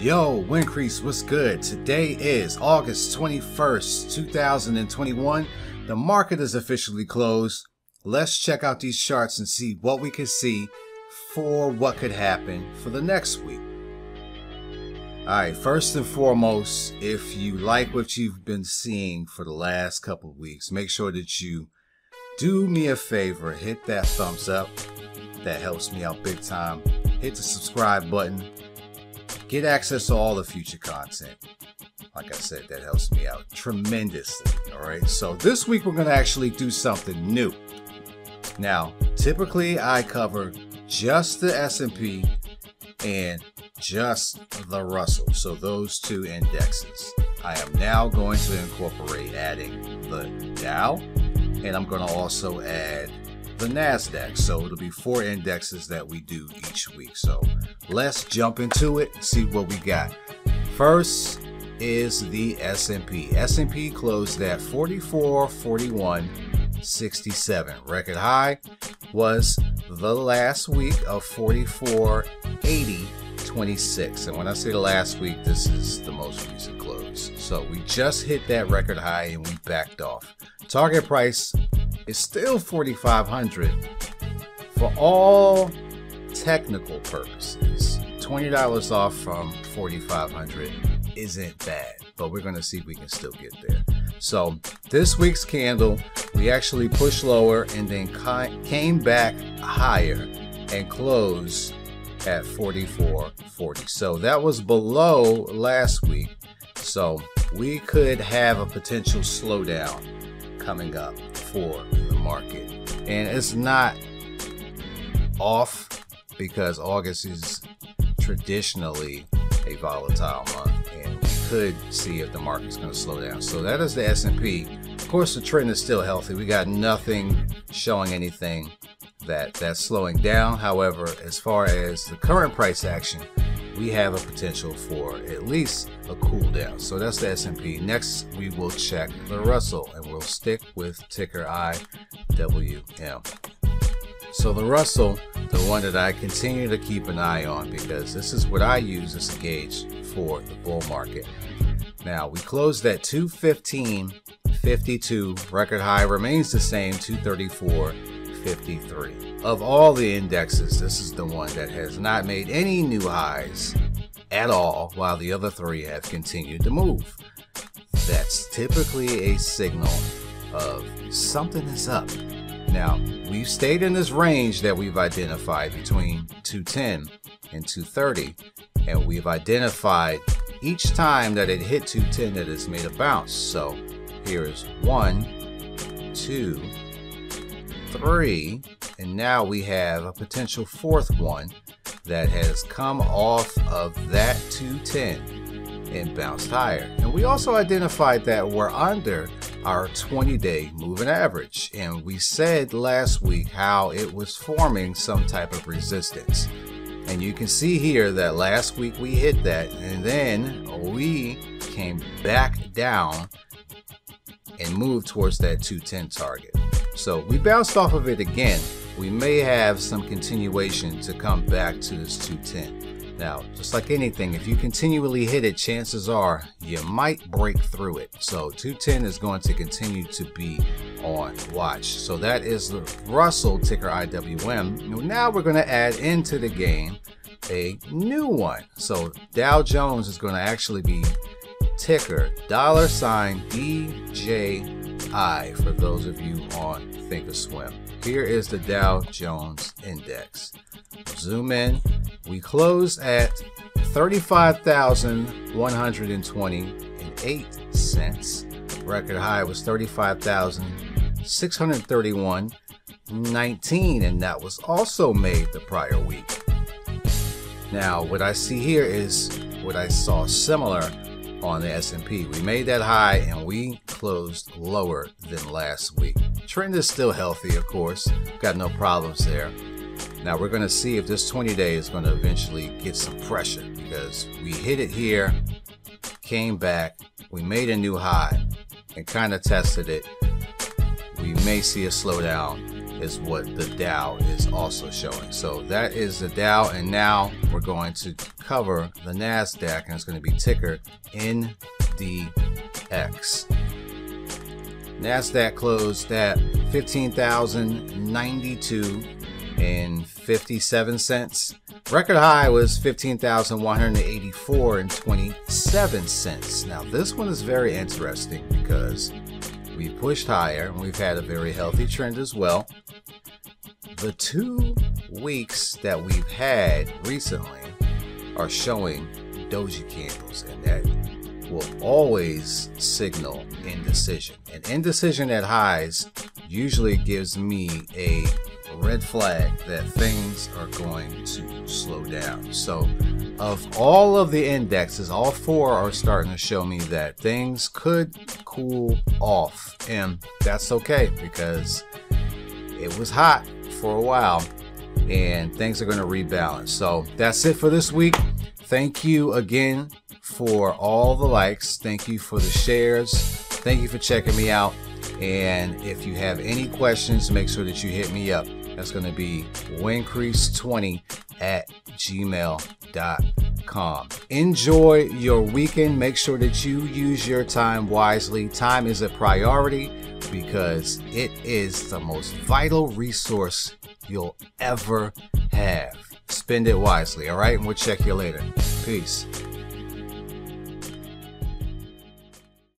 Yo, Wincrease, what's good? Today is August 21st, 2021. The market is officially closed. Let's check out these charts and see what we can see for what could happen for the next week. Alright, first and foremost, if you like what you've been seeing for the last couple weeks, make sure that you do me a favor, hit that thumbs up. That helps me out big time. Hit the subscribe button Get access to all the future content. Like I said, that helps me out tremendously. All right. So this week we're going to actually do something new. Now, typically I cover just the S&P and just the Russell. So those two indexes. I am now going to incorporate adding the Dow and I'm going to also add the NASDAQ. So it'll be four indexes that we do each week. So let's jump into it, see what we got. First is the S&P. S&P closed at 44.41.67. Record high was the last week of 44.80.26. And when I say the last week, this is the most recent close. So we just hit that record high and we backed off. Target price is still 4500 for all technical purposes. $20 off from 4500 isn't bad, but we're going to see if we can still get there. So, this week's candle, we actually pushed lower and then came back higher and closed at 44.40. So, that was below last week. So, we could have a potential slowdown coming up for the market. And it's not off because August is traditionally a volatile month and we could see if the market's going to slow down. So that is the S&P. Of course, the trend is still healthy. We got nothing showing anything that that's slowing down. However, as far as the current price action, we have a potential for at least a cool down. So that's the S&P. Next, we will check the Russell and we'll stick with ticker IWM. So the Russell, the one that I continue to keep an eye on because this is what I use as a gauge for the bull market. Now we closed at 215.52. Record high remains the same, 234.53. Of all the indexes, this is the one that has not made any new highs at all, while the other three have continued to move. That's typically a signal of something is up. Now, we've stayed in this range that we've identified between 210 and 230, and we've identified each time that it hit 210 that it's made a bounce. So here's one, two, three, and now we have a potential fourth one that has come off of that 210 and bounced higher. And we also identified that we're under our 20 day moving average. And we said last week how it was forming some type of resistance. And you can see here that last week we hit that and then we came back down and moved towards that 210 target. So we bounced off of it again. We may have some continuation to come back to this 210. Now, just like anything, if you continually hit it, chances are you might break through it. So 210 is going to continue to be on watch. So that is the Russell ticker IWM. Now we're going to add into the game a new one. So Dow Jones is going to actually be ticker dollar sign DJI for those of you on Thinkorswim. Here is the Dow Jones Index. Zoom in. We close at 35,120.8 cents. Record high was 35,631.19 and that was also made the prior week. Now, what I see here is what I saw similar on the S&P. We made that high and we closed lower than last week. Trend is still healthy, of course. Got no problems there. Now we're going to see if this 20 day is going to eventually get some pressure because we hit it here, came back, we made a new high and kind of tested it. We may see a slowdown is what the Dow is also showing. So that is the Dow, and now we're going to cover the NASDAQ, and it's going to be ticker NDX. NASDAQ closed at 15,092 and 57 cents. Record high was 15,184 and 27 cents. Now, this one is very interesting because we pushed higher and we've had a very healthy trend as well. The two weeks that we've had recently are showing doji candles, and that will always signal indecision. And indecision at highs usually gives me a red flag that things are going to slow down. So, of all of the indexes, all four are starting to show me that things could cool off. And that's okay because it was hot for a while and things are going to rebalance. So, that's it for this week. Thank you again for all the likes. Thank you for the shares. Thank you for checking me out. And if you have any questions, make sure that you hit me up. That's going to be wincrease20 at Enjoy your weekend. Make sure that you use your time wisely. Time is a priority because it is the most vital resource you'll ever have. Spend it wisely, all right? And we'll check you later. Peace.